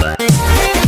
Bye.